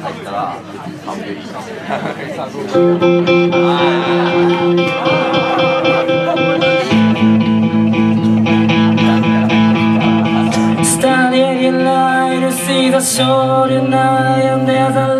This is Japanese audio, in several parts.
入ったら完璧。see the shore and I and there's a light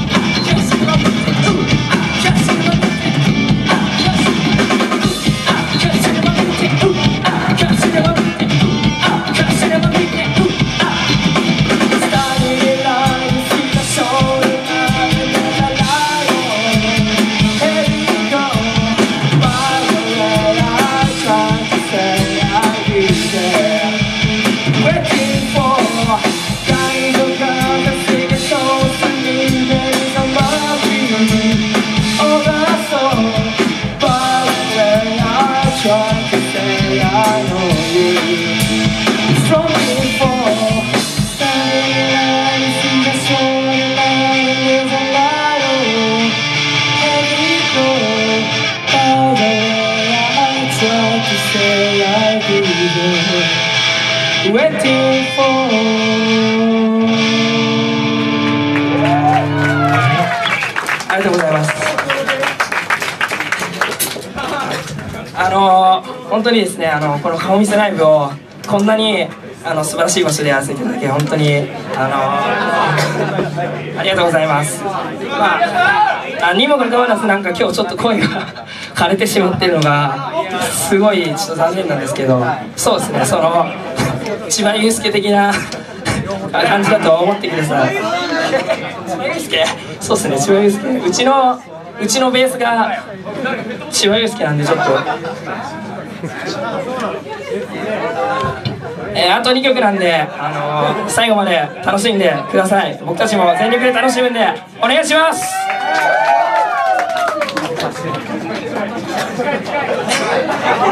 waiting for ありがとうございます。あの本当にですねあのこの顔見せライブをこんなにあの素晴らしい場所でやらせていただき本当にあのありがとうございます。まあにもかかわらずなんか今日ちょっと声が 枯れてしまっているのがすごいちょっと残念なんですけどそうですねその千葉祐介的な 感じだと思ってください。千葉祐介？そうですね千葉祐介。うちのうちのベースが千葉祐介なんでちょっと。えー、あと2曲なんで、あのー、最後まで楽しんでください。僕たちも全力で楽しむんでお願いします！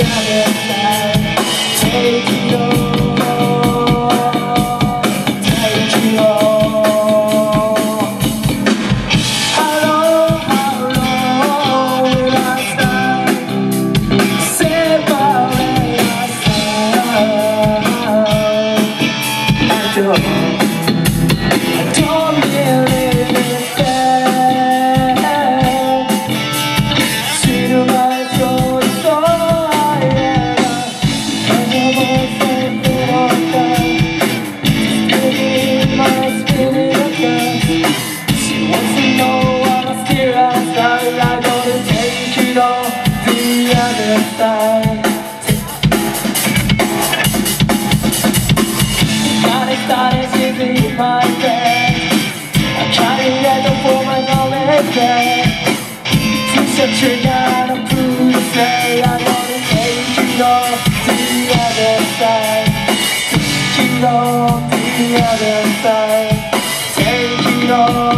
yeah, yeah. I'm trying to the for my moment bed through I wanna take you off the other side Take you off the other side Take you off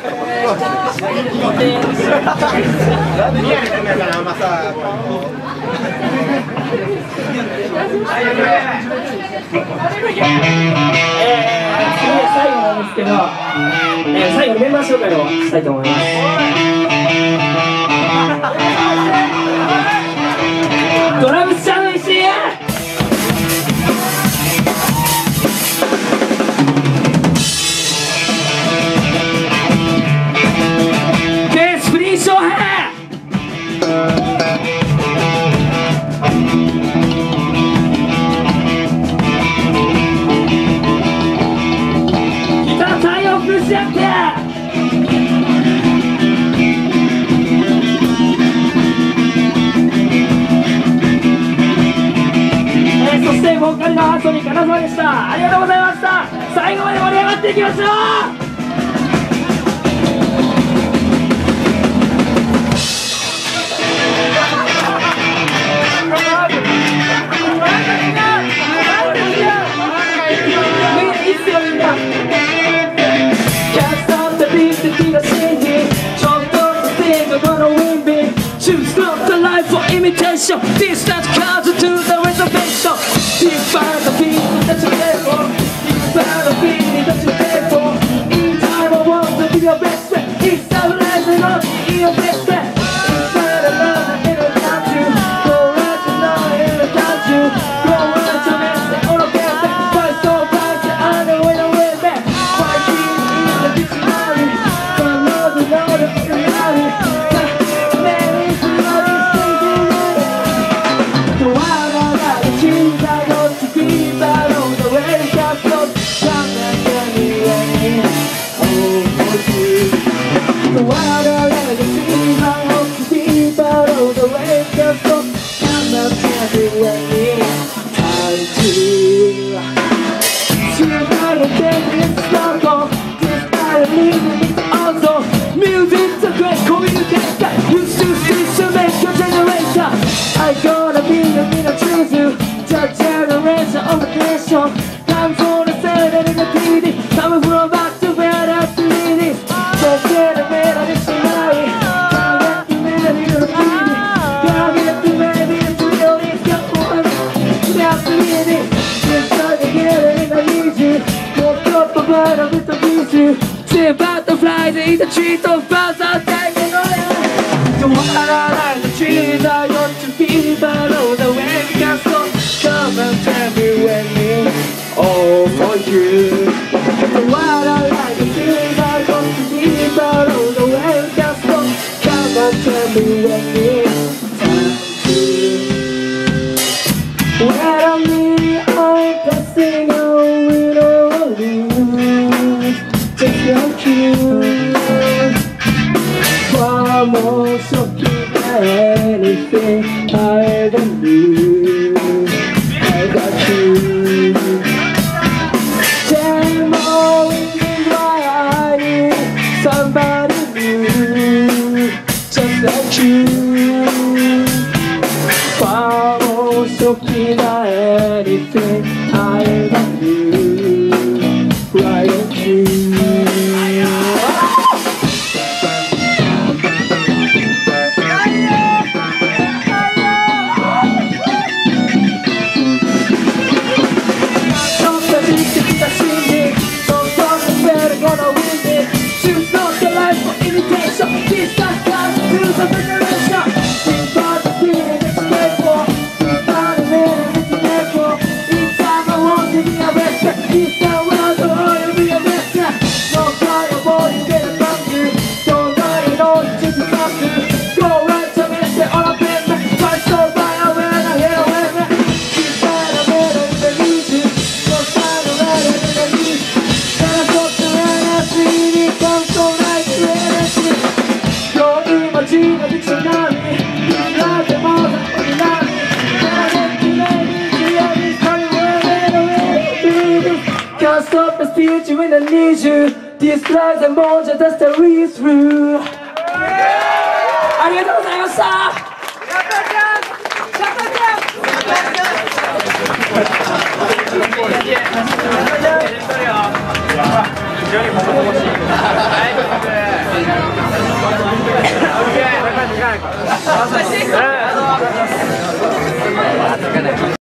ったこうやればよかったのかえー、最後なんですけど、えー、最後メンバー紹介をしたい。と思い。ます。でボーカルのアートに金沢でしたありがとうございました最後まで盛り上がっていきましょう This is not cause to the She fired the a treat of buzz, I'll take it all. you when I need you These lies and more just as the read through Arigatou gozaimashita!